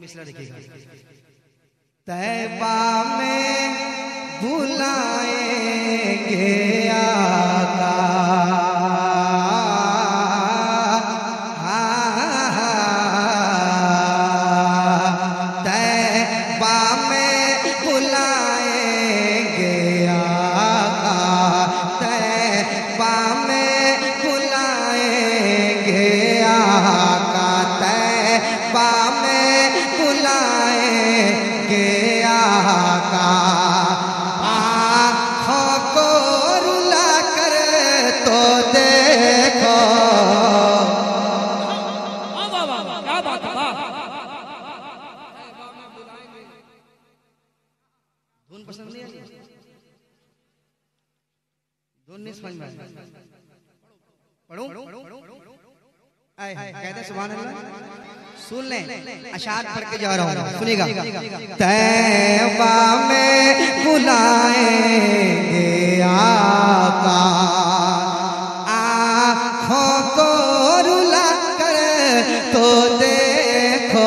मिसरा देखिएगा। तैबा में बुलाएँगे आका पसंद नहीं आई। नहीं समझ में आए कहते हैं अल्लाह। सुन लें, अशाद पढ़ के जा रहा हूँ। सुनिएगा। तैबा में बुलाएँगे आका। आँखों को रुला कर तो देखो।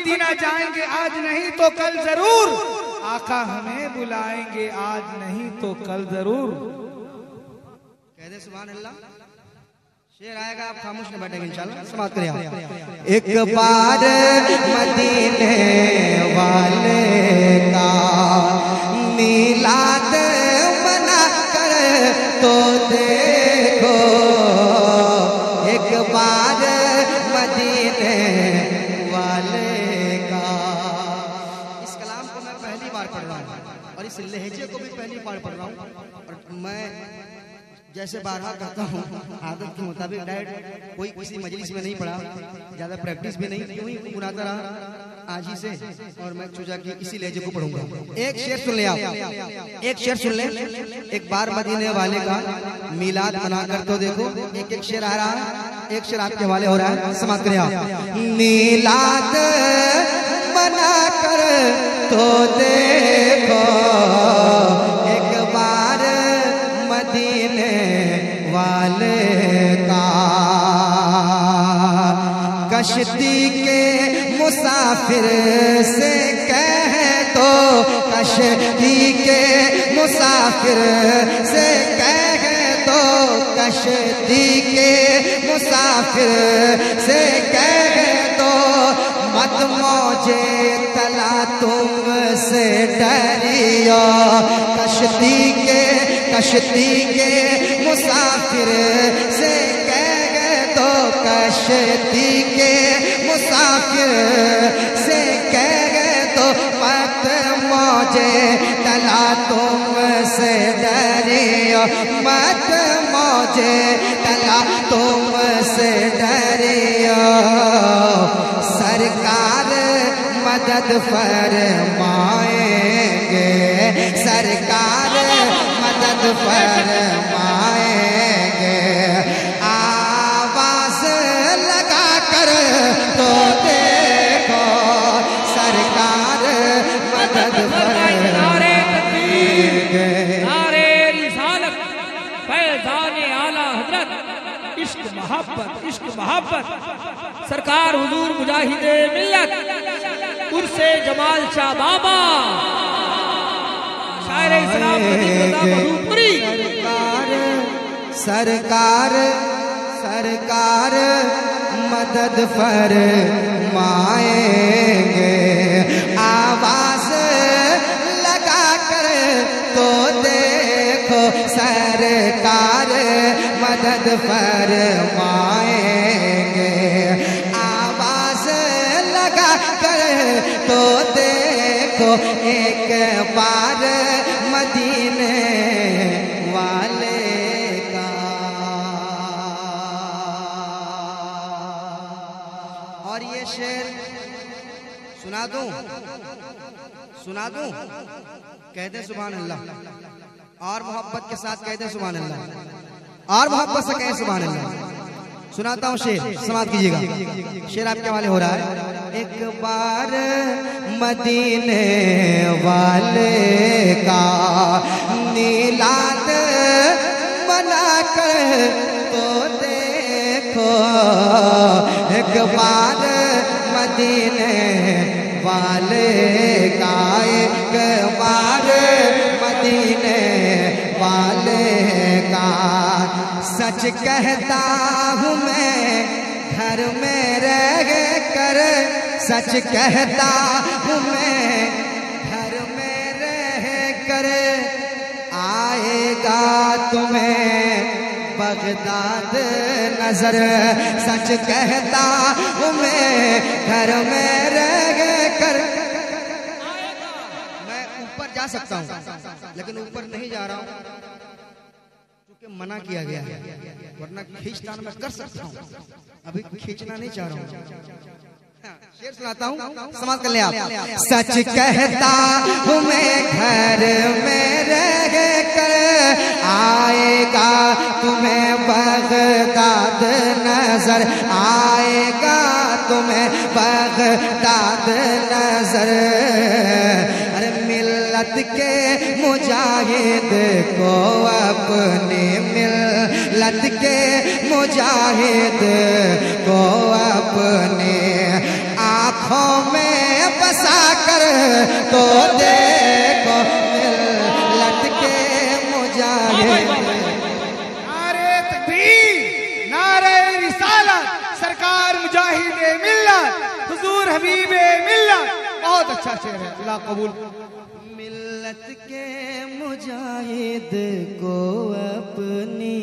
मदीना जाएँगे आज नहीं तो कल ज़रूर। आका हमें बुलाएँगे आज नहीं तो कल ज़रूर। कह दे सुभान अल्लाह शेर आएगा आप खामोश नहीं बैठेंगे इंशाल्लाह। समाप्त करिए एक बार मदीने वाले का मिलाद मना कर तो देखो इस लहजे को भी पहली बार पढ़ रहा हूँ। और मैं जैसे बारहा कहता हूँ, आदत के मुताबिक डायरेक्ट कोई किसी मजलिस में नहीं पढ़ा, ज़्यादा प्रैक्टिस भी नहीं, यूँ ही गुनाता रहा आज ही से, और मैं सोचा कि इसी लहजे को पढ़ूँगा। एक शेर सुन ले आप, एक शेर सुन ले, एक बार मदीने वाले का मिलाद मनाकर तो देखो, एक एक शेर आ रहा है, एक शेर आपके हवाले हो रहा है, समाप्त करिए आप। मिलाद बना कर तो देखो, एक बार मदीने वाले का कश्ती के मुसाफिर से कह दो, कश्ती के मुसाफिर से कह दो, कश्ती के मुसाफिर से कह दो मत मौजे तला तुम से डरियो। कश्ती के कश्ती के मुसाफिर से कह गए तो कश्ती के मुसाफिर से कह गए तो मत मौजे तला तुम से डरियो। मत मौजे तला तुम से डरियो। मदद फरमाएँगे सरकार मदद फरमाएँगे आवाज़ लगा कर तो देखो, सरकार मदद फरमाएँगे फैजान इश्क मोहब्बत इश्क मोहब्बत। सरकार, हुजूर, मुजाहिदे, मिल्लत। उर्से जमाल शाह बाबा। शायर इस्लाम रजा सरकार सरकार मदद फर माएँगे आवाज़ लगा कर तो देखो सरकार मदद फर माएँगे तो देखो एक बार मदीने वाले का। और ये शेर, सुना दूँ? सुना दूँ? कहते सुभान अल्लाह और मोहब्बत के साथ कहते सुभान अल्लाह और मोहब्बत से कहे सुभान अल्लाह सुनाता हूँ शेर। समाप्त कीजिएगा। शेर आपके हवाले हो रहा है। एक बार मदीने वाले का नीलाद बना कर तो देखो। एक बार मदीने वाले का एक बार मदीने वाले का सच कहता हूँ मैं, घर में रह कर सच कहता हूँ मैं, घर में रह कर आएगा तुम्हें बगदाद नज़र। सच कहता हूँ मैं, घर में रह कर मैं ऊपर जा सकता हूँ, लेकिन ऊपर नहीं जा रहा हूँ। क्योंकि मना किया गया है वरना खींचतान मैं कर सकता हूँ। अभी खींचना नहीं चाह रहा हूँ। हाँ, शेर सुनाता हूँ ले आप सच कहता हूँ मैं घर में रह कर आएगा तुम्हें बगदाद नज़र आएगा तुम्हें बगदाद नज़र। अरे के मुजाहिद को अपने मिल्लत के मुजाहिद को अपने आँखों में बसा कर तो देखो मिल्लत के मुजाहिद। नारे तकबीर नारे रिसालत, सरकार मुजाहिद मिल्लत, हुजूर हबीब मिल्लत। बहुत अच्छा शेर है, अल्लाह कबूल। मिल्लत के मुजाहिद को अपनी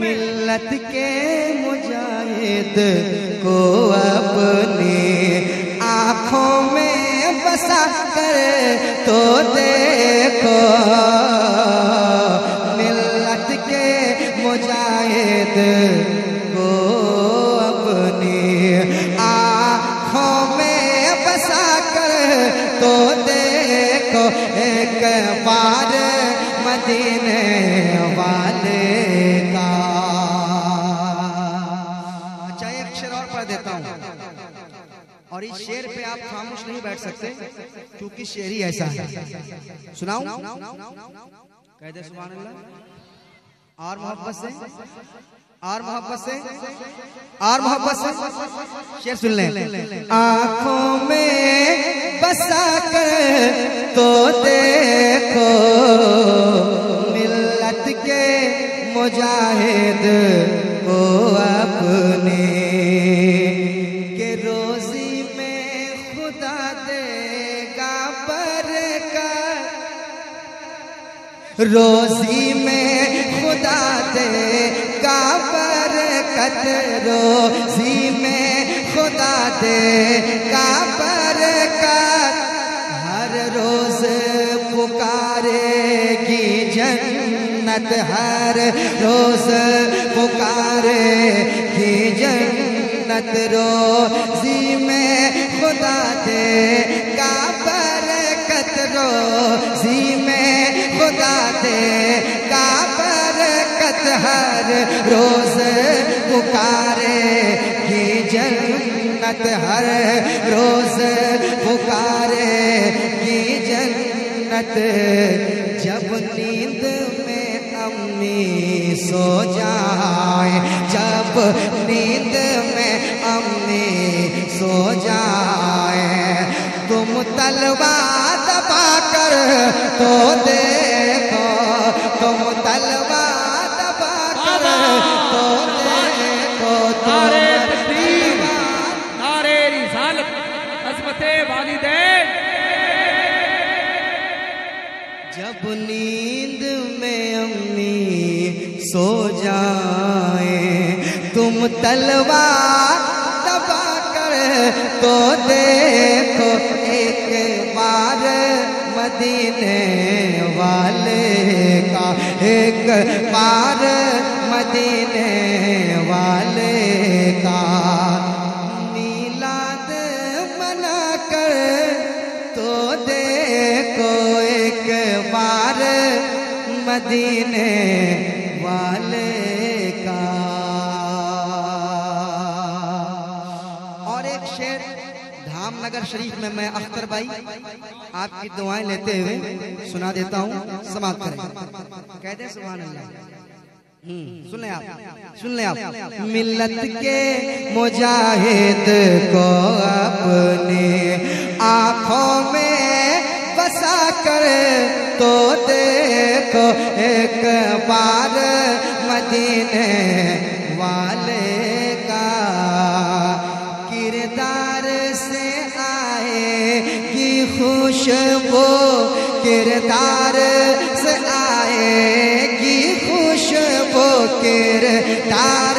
मिल्लत के मुजाहिद को अपनी आँखों में बसा कर तो देखो। मिल्लत के मुजाहिद देखो एक बार मदीने वाले का। अच्छा एक शेर और पढ़ देता हूँ। और इस शेर पे आप खामोश नहीं बैठ सकते, क्योंकि शेर ही ऐसा है। सुनाऊं? कह दे अल्लाह और मोहब्बत से? और मोहब्बत से? और मोहब्बत से? शेर सुन लें। आँखों में बसा कर तो देखो, मिल्लत के मुजाहिद को अपने के रोजी में खुदा देगा बरकत। रोजी में खुदा दे का रोजी में खुदा बरकत। पुकारेगी जन्नत हर रोज पुकारेगी जन्नत रो रोजी में खुदा दे का बरकत रोजी में खुदा दे का बरकत हर रोज पुकारे की जन्नत हर रोज पुकारे की जन्नत जब नींद में अम्मी सो जाए। जब नींद में अम्मी सो जाए, तुम तलवार दबा कर तो तलवार दबा कर तो देखो एक बार मदीने वाले का एक बार मदीने वाले का मीलाद मना कर तो देखो एक बार मदीने शेर धामनगर शरीफ में मैं अख्तर भाई आपकी दुआएँ लेते हुए सुना देता हूँ समाप्त करें। कहते हैं सुभान अल्लाह हम्म, सुन लें आप सुन लें आप। मिल्लत के मुजाहिद को अपने आँखों में बसा कर तो देखो एक बार मदीने वाले खुशबू किरदार से आएगी। खुशबू किरदार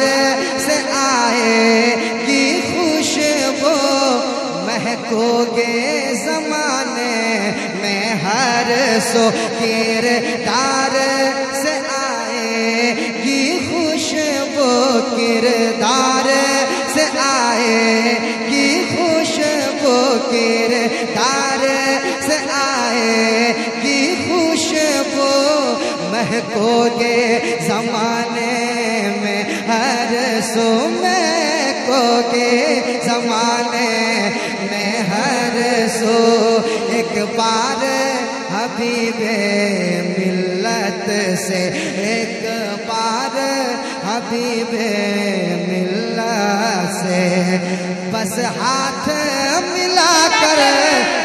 से आएगी। खुशबू महकोगे जमाने में हर सो किरदार से आएगी। खुशबू किरदार से आएगी। खुशबू तार से आए की खुशबू महकोगे जमाने में, हर सो महकोगे जमाने में, हर सो एक बार हबीबे मिल्लत से। एक बार हबीबे मिल्लत से। बस हाथ मिलाकर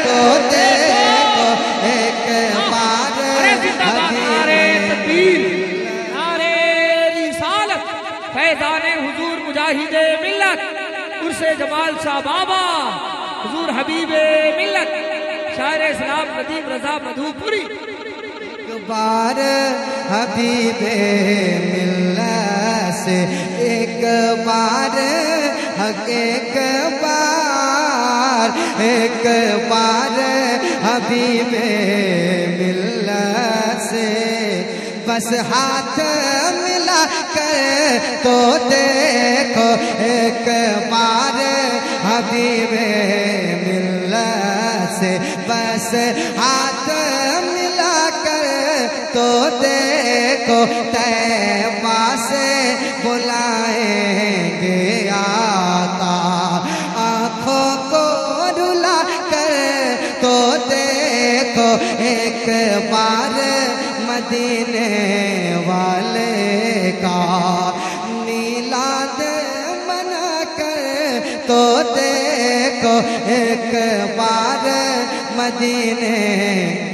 तो देखो एक बार फैजान हुजूर मुजाहिद मिल्लत। उर्से जमाल शाह बाबा हुजूर हबीब मिल्लत। शायर इस्लाम नदीम रजा मधुपुरी। बार हबीबे मिल्ला से एक बार, हक एक बार एक बार हबीबे मिल्ला से बस हाथ मिला कर तो देखो, एक बार हबीबे बस हाथ मिला कर तो देखो तैबा से बुलाएँगे आता। आँखों को रुला कर तो देखो एक बार मदीने वाले का। नीलाद मना कर तो देखो एक बार मदीने